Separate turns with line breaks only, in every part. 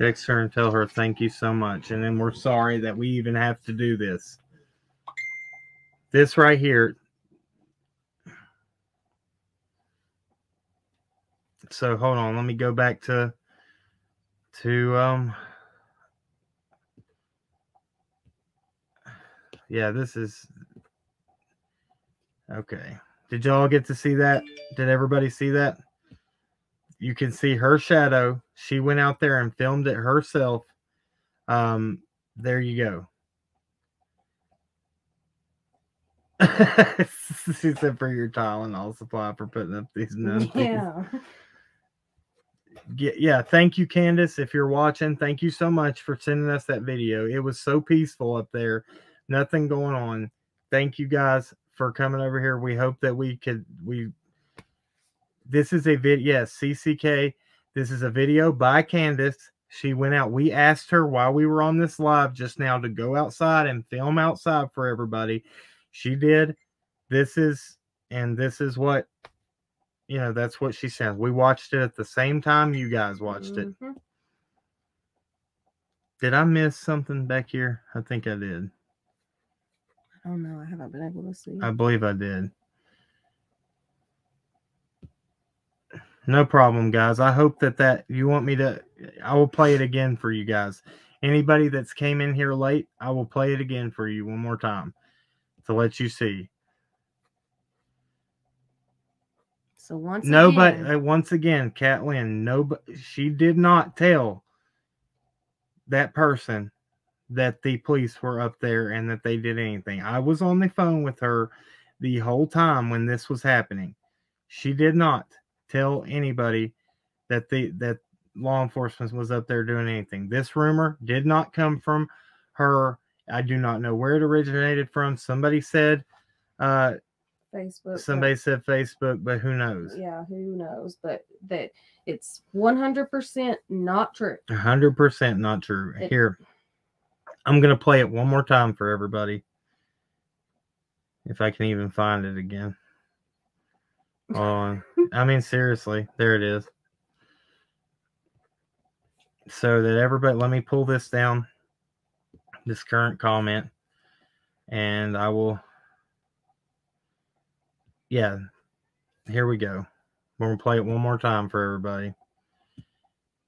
Text her and tell her thank you so much. And then we're sorry that we even have to do this. This right here. So hold on, let me go back to to um yeah, this is okay. Did y'all get to see that? Did everybody see that? You can see her shadow. She went out there and filmed it herself. Um, there you go. she said for your Tylenol supply for putting up these nuns.
Yeah.
yeah, yeah, thank you, Candace. If you're watching, thank you so much for sending us that video. It was so peaceful up there, nothing going on. Thank you guys for coming over here. We hope that we could we. This is a vid. Yes, CCK. This is a video by Candace. She went out. We asked her while we were on this live just now to go outside and film outside for everybody. She did. This is and this is what you know, that's what she said. We watched it at the same time you guys watched it.
Mhm.
Did I miss something back here? I think I did.
I don't know. I haven't been able to see.
I believe I did. No problem, guys. I hope that that you want me to I will play it again for you guys. Anybody that's came in here late, I will play it again for you one more time to let you see.
so once
Nobody
again,
uh, once again, Catlin, nobody she did not tell that person that the police were up there and that they did anything. I was on the phone with her the whole time when this was happening. She did not tell anybody that the that law enforcement was up there doing anything. This rumor did not come from her. I do not know where it originated from. Somebody said uh
Facebook. but-
somebody said Facebook, but who knows?
yeah, who knows? But that it's one hundred percent not true.
Hundred percent not true.
It-
Here, I'm gonna play it one more time for everybody. If I can even find it again. On. I mean, seriously, there it is. So that everybody, let me pull this down, this current comment, and I will. Yeah, here we go. We're gonna play it one more time for everybody.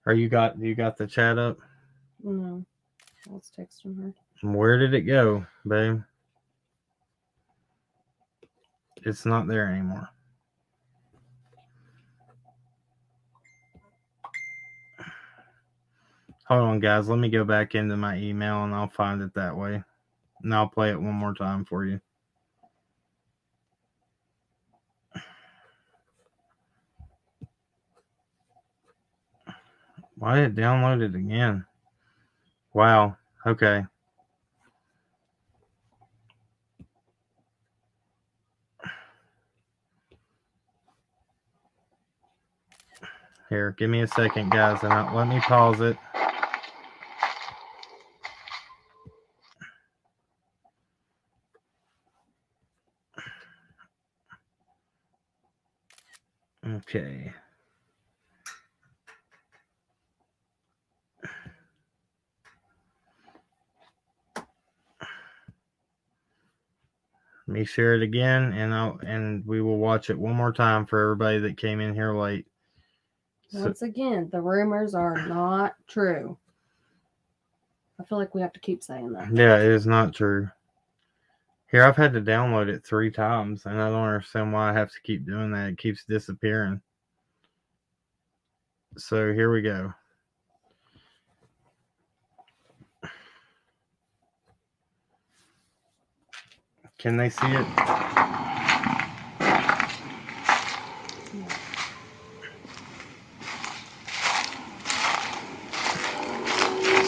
Are you got you got the chat up?
No, I was texting her.
Where did it go, babe? It's not there anymore. Hold on, guys. Let me go back into my email and I'll find it that way. And I'll play it one more time for you. Why did it download it again? Wow. Okay. Here, give me a second, guys, and I'll, let me pause it. Okay. Let me share it again, and I'll and we will watch it one more time for everybody that came in here late. So,
Once again, the rumors are not true. I feel like we have to keep saying that.
yeah, it is not true. Here, I've had to download it three times, and I don't understand why I have to keep doing that. It keeps disappearing. So here we go. Can they see it?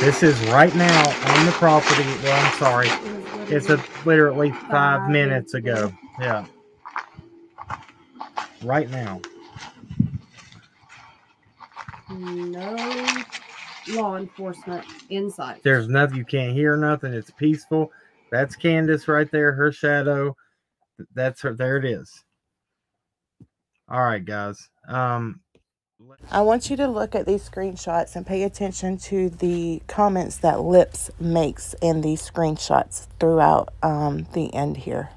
This is right now on the property. Well, I'm sorry. It's a literally five minutes
ago.
Yeah. Right now.
no law enforcement inside.
There's nothing you can't hear nothing. It's peaceful. That's Candace right there, her shadow. That's her there it is. All right, guys. Um
I want you to look at these screenshots and pay attention to the comments that Lips makes in these screenshots throughout um, the end here.